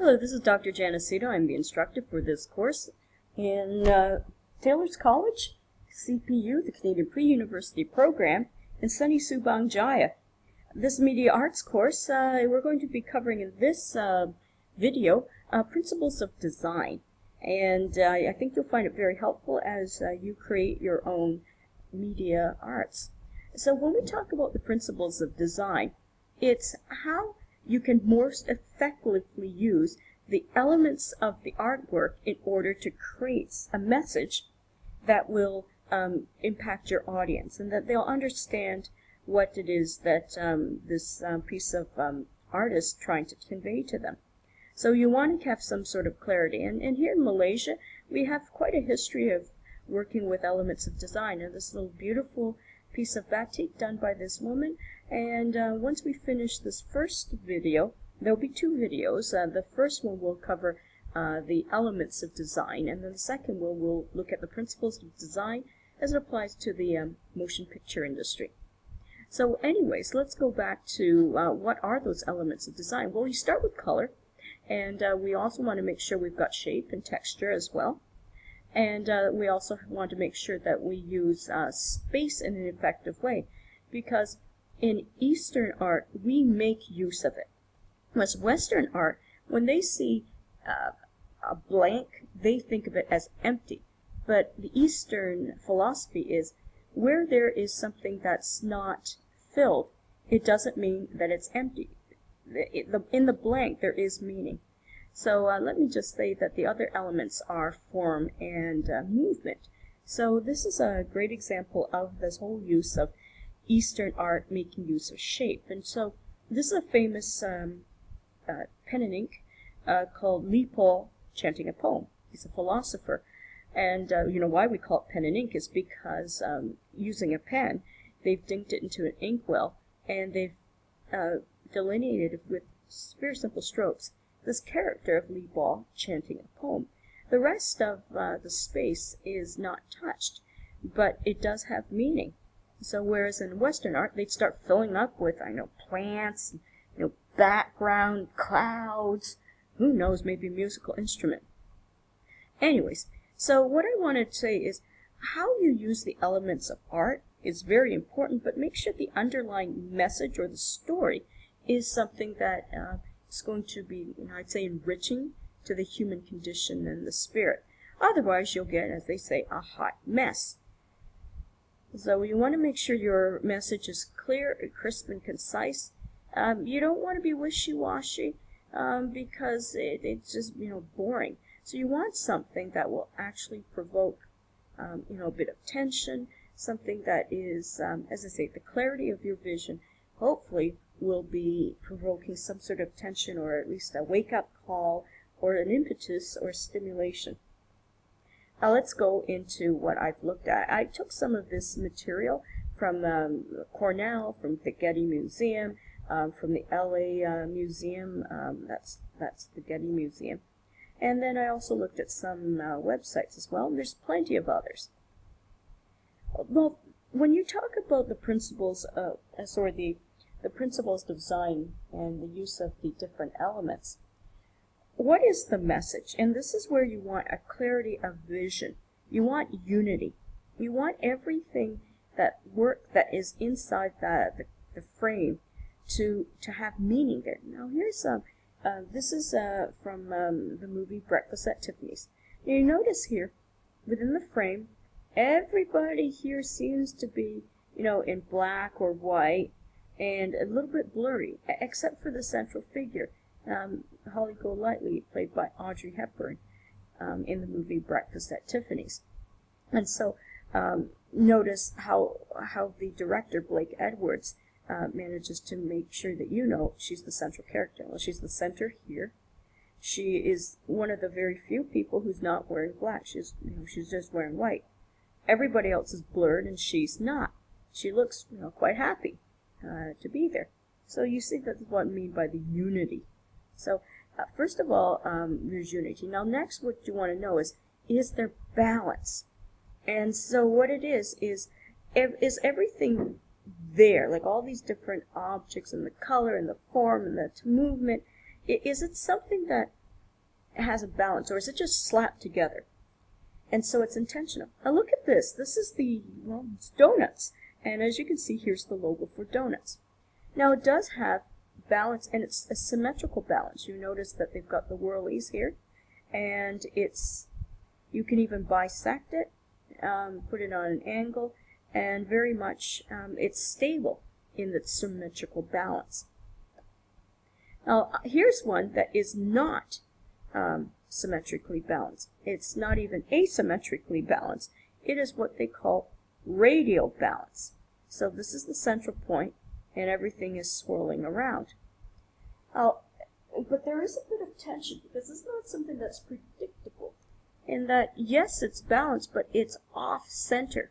Hello, this is Dr. Janicito. I'm the instructor for this course in uh, Taylor's College, CPU, the Canadian Pre-University Program, in sunny Subang Jaya. This media arts course, uh, we're going to be covering in this uh, video uh, principles of design. And uh, I think you'll find it very helpful as uh, you create your own media arts. So when we talk about the principles of design, it's how you can most effectively use the elements of the artwork in order to create a message that will um, impact your audience and that they'll understand what it is that um, this um, piece of um, art is trying to convey to them. So you want to have some sort of clarity. And, and here in Malaysia, we have quite a history of working with elements of design. And this little beautiful piece of batik done by this woman. And uh, once we finish this first video, there'll be two videos. Uh, the first one will cover uh, the elements of design, and then the second one will look at the principles of design as it applies to the um, motion picture industry. So anyways, let's go back to uh, what are those elements of design. Well, you start with color, and uh, we also want to make sure we've got shape and texture as well. And uh, we also want to make sure that we use uh, space in an effective way because in Eastern art, we make use of it. Whereas Western art, when they see uh, a blank, they think of it as empty. But the Eastern philosophy is where there is something that's not filled, it doesn't mean that it's empty. In the blank, there is meaning. So uh, let me just say that the other elements are form and uh, movement. So this is a great example of this whole use of Eastern art making use of shape. And so this is a famous um, uh, pen and ink uh, called Li Po chanting a poem. He's a philosopher. And uh, you know why we call it pen and ink is because um, using a pen, they've dinked it into an inkwell and they've uh, delineated with very simple strokes this character of Li Po chanting a poem. The rest of uh, the space is not touched, but it does have meaning. So whereas in Western art, they'd start filling up with, I know, plants, you know, background, clouds, who knows, maybe a musical instrument. Anyways, so what I wanted to say is how you use the elements of art is very important, but make sure the underlying message or the story is something that uh, is going to be, you know, I'd say, enriching to the human condition and the spirit. Otherwise, you'll get, as they say, a hot mess. So you want to make sure your message is clear, crisp, and concise. Um, you don't want to be wishy-washy um, because it, it's just, you know, boring. So you want something that will actually provoke, um, you know, a bit of tension, something that is, um, as I say, the clarity of your vision hopefully will be provoking some sort of tension or at least a wake-up call or an impetus or stimulation. Now let's go into what I've looked at. I took some of this material from um, Cornell, from the Getty Museum, um, from the LA uh, Museum, um, that's, that's the Getty Museum. And then I also looked at some uh, websites as well, there's plenty of others. Well, when you talk about the principles of, uh, sorry, the the principles of design and the use of the different elements. What is the message? And this is where you want a clarity of vision. You want unity. You want everything that work that is inside the, the, the frame to to have meaning there. Now here's a, uh, this is uh, from um, the movie Breakfast at Tiffany's. Now you notice here, within the frame, everybody here seems to be, you know, in black or white, and a little bit blurry, except for the central figure, um, Holly Golightly, played by Audrey Hepburn um, in the movie Breakfast at Tiffany's. And so um, notice how how the director Blake Edwards uh, manages to make sure that you know she's the central character. Well, she's the center here. She is one of the very few people who's not wearing black. She's you know she's just wearing white. Everybody else is blurred, and she's not. She looks you know quite happy uh, to be there. So you see that's what I mean by the unity. So uh, first of all, um, there's unity. Now next what you want to know is, is there balance? And so what it is, is, is everything there, like all these different objects and the color and the form and the movement, is it something that has a balance, or is it just slapped together? And so it's intentional. Now look at this. This is the, well, donuts. And as you can see, here's the logo for donuts. Now it does have balance, and it's a symmetrical balance. You notice that they've got the whirlies here, and it's, you can even bisect it, um, put it on an angle, and very much, um, it's stable in its symmetrical balance. Now, here's one that is not um, symmetrically balanced. It's not even asymmetrically balanced. It is what they call radial balance. So this is the central point, and everything is swirling around. Now, but there is a bit of tension because it's not something that's predictable. In that, yes, it's balanced, but it's off center.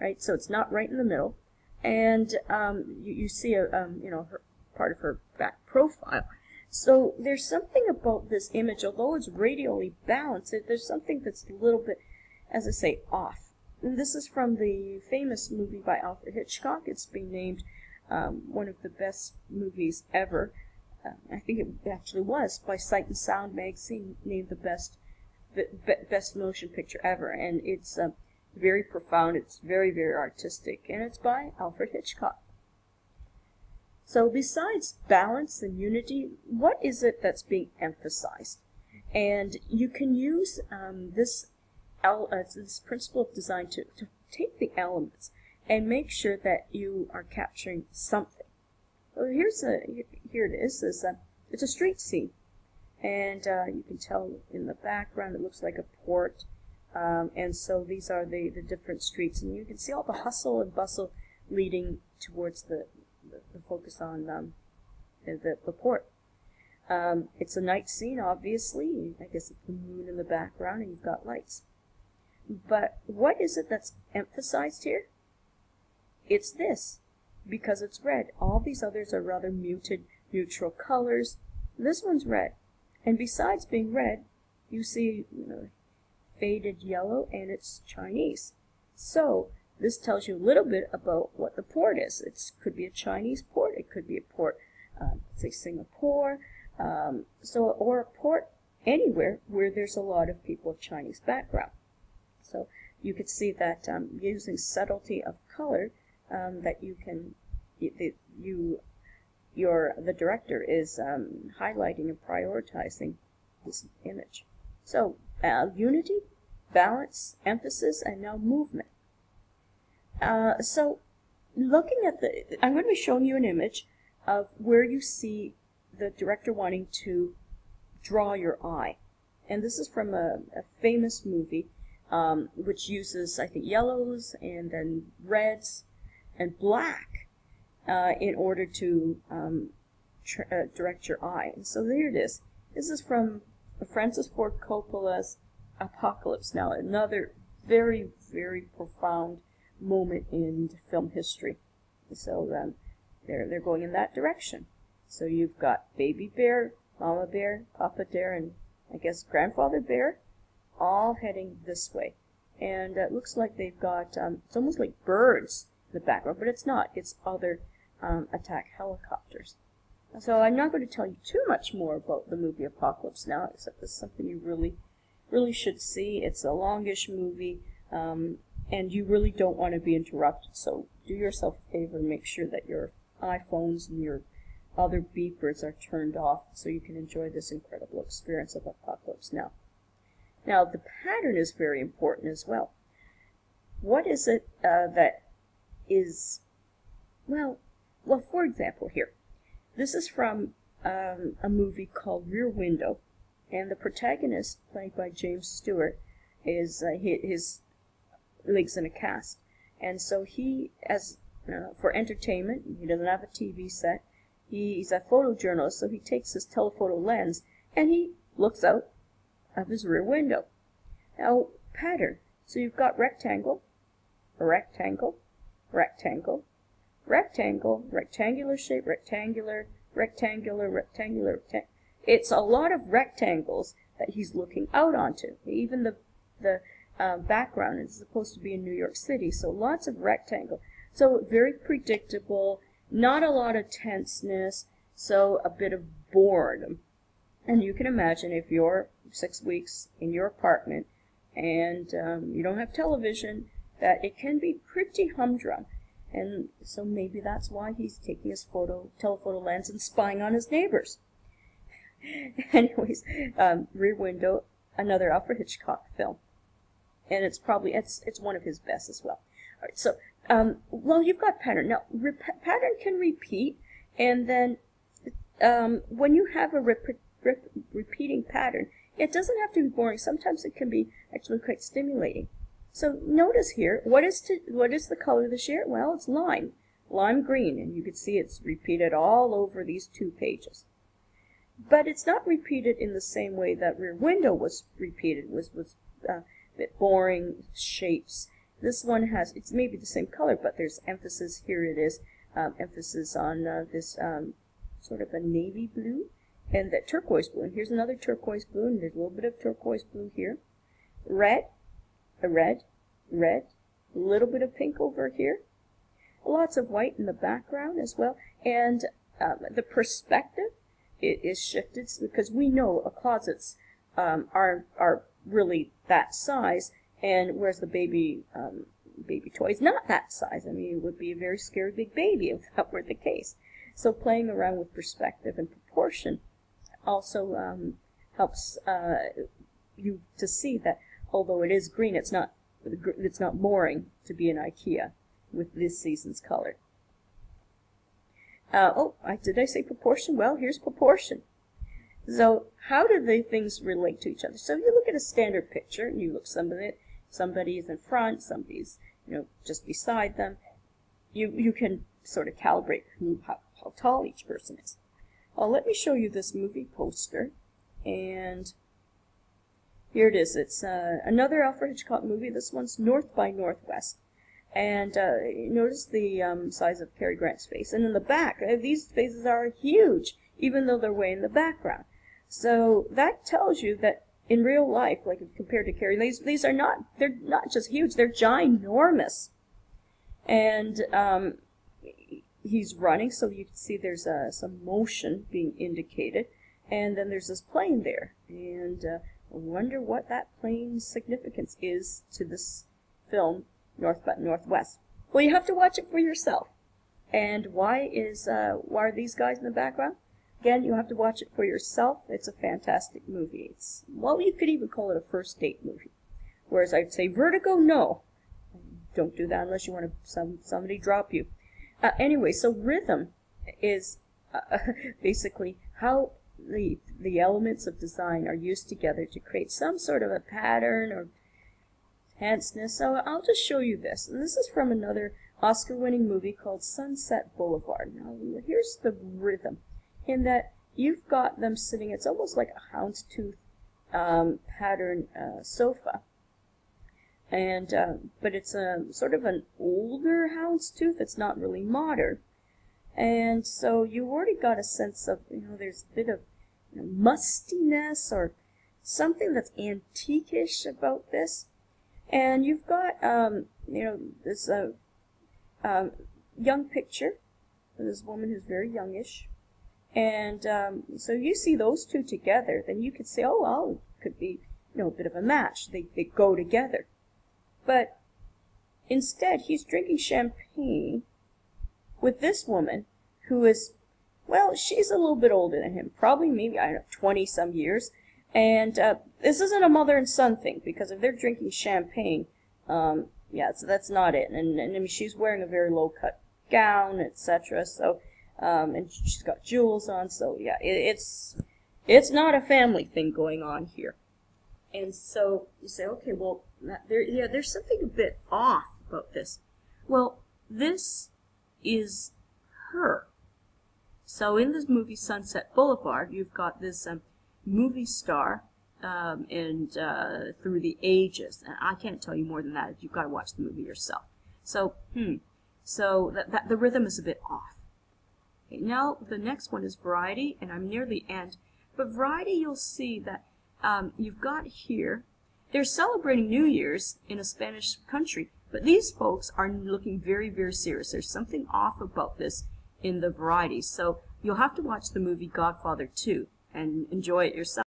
Right, so it's not right in the middle, and um, you, you, see a um, you know her, part of her back profile. So there's something about this image, although it's radially balanced, there's something that's a little bit, as I say, off. This is from the famous movie by Alfred Hitchcock. It's been named um, one of the best movies ever. Uh, I think it actually was by Sight and Sound magazine named the best best motion picture ever, and it's uh, very profound. It's very very artistic, and it's by Alfred Hitchcock. So besides balance and unity, what is it that's being emphasized? And you can use um, uh, this principle of design to, to take the elements and make sure that you are capturing something. So here's a here it is. It's a, it's a street scene, and uh, you can tell in the background it looks like a port. Um, and so these are the, the different streets, and you can see all the hustle and bustle leading towards the, the focus on um, the, the port. Um, it's a night scene, obviously. I guess it's the moon in the background, and you've got lights. But what is it that's emphasized here? It's this, because it's red. All these others are rather muted, neutral colors. This one's red. And besides being red, you see you know, faded yellow, and it's Chinese. So, this tells you a little bit about what the port is. It could be a Chinese port, it could be a port, um, say Singapore, um, so or a port anywhere where there's a lot of people of Chinese background. So you could see that um, using subtlety of color, um, that you can you, you your the director is um, highlighting and prioritizing this image. So uh, unity, balance, emphasis, and now movement. Uh, so looking at the, I'm going to be showing you an image of where you see the director wanting to draw your eye. And this is from a, a famous movie um, which uses, I think, yellows and then reds and black uh, in order to um, uh, direct your eye. And so there it is. This is from Francis Ford Coppola's Apocalypse Now, another very, very profound moment in film history. So um, they're they're going in that direction. So you've got baby bear, mama bear, papa bear, and I guess grandfather bear, all heading this way. And it looks like they've got um, it's almost like birds in the background, but it's not. It's other um, attack helicopters. So I'm not going to tell you too much more about the movie Apocalypse Now, except it's something you really, really should see. It's a longish movie. Um, and you really don't want to be interrupted. So do yourself a favor and make sure that your iPhones and your other beepers are turned off so you can enjoy this incredible experience of Apocalypse Now. Now, the pattern is very important as well. What is it uh, that is, well, well, for example, here, this is from um, a movie called Rear Window, and the protagonist, played by James Stewart, is uh, his legs in a cast. And so he, as uh, for entertainment, he doesn't have a TV set. He's a photojournalist, so he takes his telephoto lens and he looks out of his rear window. Now, pattern. So you've got rectangle, rectangle, rectangle, rectangle, rectangular shape, rectangular, rectangular, rectangular, rectangular. It's a lot of rectangles that he's looking out onto. Even the the um, background. is supposed to be in New York City, so lots of rectangle. So very predictable, not a lot of tenseness, so a bit of boredom. And you can imagine if you're six weeks in your apartment and um, you don't have television, that it can be pretty humdrum. And so maybe that's why he's taking his photo telephoto lens and spying on his neighbors. Anyways, um, Rear Window, another Alfred Hitchcock film, and it's probably it's it's one of his best as well. All right, so um, well, you've got pattern now. pattern can repeat, and then um, when you have a rep rep repeating pattern, it doesn't have to be boring. Sometimes it can be actually quite stimulating. So notice here, what is to, what is the color of the share? Well, it's lime, lime green, and you can see it's repeated all over these two pages. But it's not repeated in the same way that Rear Window was repeated, was was uh, boring shapes. This one has, it's maybe the same color, but there's emphasis, here it is, um, emphasis on uh, this um, sort of a navy blue and that turquoise blue. And here's another turquoise blue, and there's a little bit of turquoise blue here. Red, a red, red, a little bit of pink over here. Lots of white in the background as well. And um, the perspective is shifted because we know a closets um, are are really that size, and whereas the baby um, baby toy is not that size. I mean, it would be a very scary big baby if that were the case. So playing around with perspective and proportion also um, helps uh, you to see that although it is green, it's not it's not boring to be an IKEA with this season's color. Uh, oh, I, did I say proportion? Well, here's proportion. So how do the things relate to each other? So you look at a standard picture, and you look somebody somebody is in front, somebody's you know just beside them. You you can sort of calibrate how, how tall each person is. Well, let me show you this movie poster, and here it is. It's uh, another Alfred Hitchcock movie. This one's North by Northwest. And uh, notice the um, size of Cary Grant's face. And in the back, uh, these faces are huge, even though they're way in the background. So that tells you that in real life, like compared to Cary, these these are not they're not just huge; they're ginormous. And um, he's running, so you can see there's uh, some motion being indicated. And then there's this plane there, and uh, I wonder what that plane's significance is to this film North by Northwest. Well, you have to watch it for yourself. And why is uh, why are these guys in the background? Again, you have to watch it for yourself. It's a fantastic movie. It's well, you could even call it a first date movie. Whereas I'd say Vertigo, no, don't do that unless you want to some somebody drop you. Uh, anyway, so rhythm is uh, basically how the the elements of design are used together to create some sort of a pattern or tenseness. So I'll just show you this. And this is from another Oscar-winning movie called Sunset Boulevard. Now here's the rhythm in that you've got them sitting, it's almost like a houndstooth um, pattern uh, sofa. And, uh, but it's a sort of an older houndstooth. It's not really modern. And so you already got a sense of, you know, there's a bit of you know, mustiness or something that's antiquish about this. And you've got, um, you know, this uh, uh, young picture of this woman who's very youngish. And um, so you see those two together, then you could say, oh, well, it could be, you know, a bit of a match. They, they go together. But instead, he's drinking champagne with this woman who is, well, she's a little bit older than him, probably maybe, I don't know, 20 some years. And uh, this isn't a mother and son thing because if they're drinking champagne, um, yeah, so that's not it. And, and I mean, she's wearing a very low cut gown, etc. So, um, and she's got jewels on. So yeah, it, it's it's not a family thing going on here. And so you say, okay, well, there, yeah, there's something a bit off about this. Well, this is her. So in this movie Sunset Boulevard, you've got this um, movie star um, and uh, through the ages. And I can't tell you more than that. You've got to watch the movie yourself. So, hmm. So that, that the rhythm is a bit off. Okay, now the next one is variety, and I'm near the end. But variety, you'll see that um, you've got here. They're celebrating New Year's in a Spanish country, but these folks are looking very, very serious. There's something off about this in the variety. So you'll have to watch the movie Godfather 2 and enjoy it yourself.